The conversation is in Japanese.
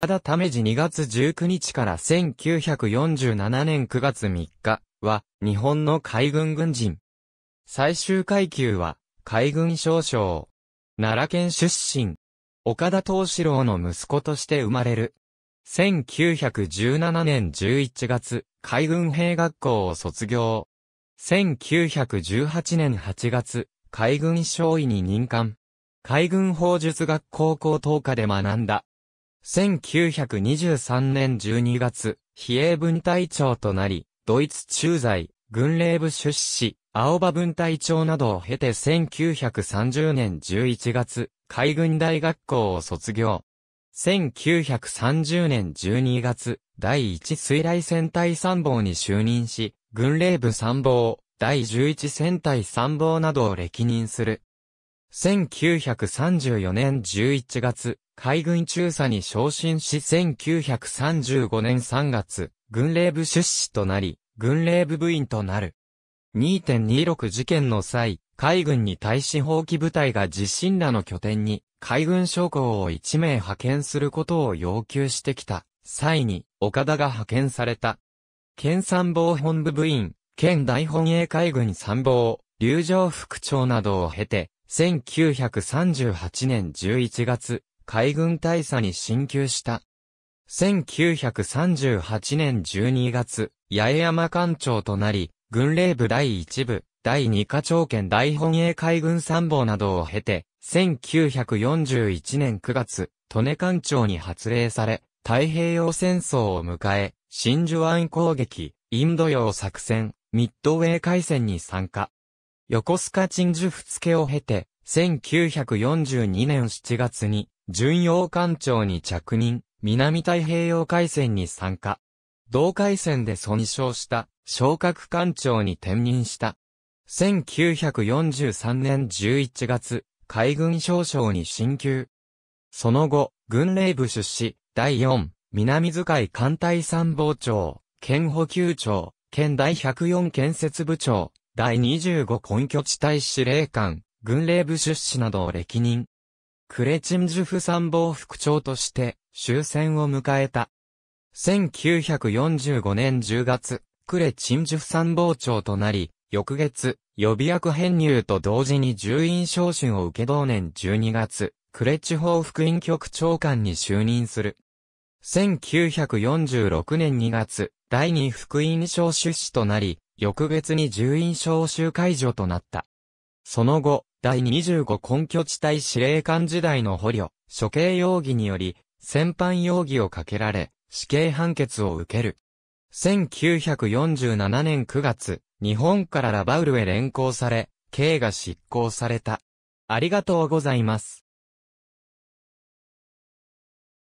田為治2月19日から1947年9月3日は日本の海軍軍人。最終階級は海軍少将。奈良県出身。岡田東四郎の息子として生まれる。1917年11月、海軍兵学校を卒業。1918年8月、海軍少尉に任官。海軍法術学校高等科で学んだ。1923年12月、比叡分隊長となり、ドイツ駐在、軍令部出資、青葉分隊長などを経て1930年11月、海軍大学校を卒業。1930年12月、第1水雷戦隊参謀に就任し、軍令部参謀、第11戦隊参謀などを歴任する。1934年11月、海軍中佐に昇進し1935年3月、軍令部出資となり、軍令部部員となる。2.26事件の際、海軍に対し放棄部隊が地震らの拠点に海軍将校を1名派遣することを要求してきた際に岡田が派遣された。県参謀本部部員、県大本営海軍参謀、流上副長などを経て、1938年11月、海軍大佐に進級した。1938年12月、八重山艦長となり、軍令部第1部、第2課長兼大本営海軍参謀などを経て、1941年9月、利根艦長に発令され、太平洋戦争を迎え、真珠湾攻撃、インド洋作戦、ミッドウェー海戦に参加。横須賀鎮守付付を経て、1942年7月に、巡洋艦長に着任、南太平洋海戦に参加。同海戦で損傷した昇格艦長に転任した。1943年11月、海軍少将に進級。その後、軍令部出資、第4、南遣い艦隊参謀長、県補給長、県第104建設部長、第25根拠地帯司令官、軍令部出資などを歴任。クレチンジュフ参謀副長として終戦を迎えた。1945年10月、クレチンジュフ参謀長となり、翌月、予備役編入と同時に従員昇進を受け同年12月、呉地方副員局長官に就任する。1946年2月、第2副員省出資となり、翌月に従員招集解除となった。その後、第25根拠地帯司令官時代の捕虜、処刑容疑により、戦犯容疑をかけられ、死刑判決を受ける。1947年9月、日本からラバウルへ連行され、刑が執行された。ありがとうございます。